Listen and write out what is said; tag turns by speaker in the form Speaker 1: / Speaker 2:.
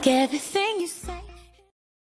Speaker 1: Like everything you say.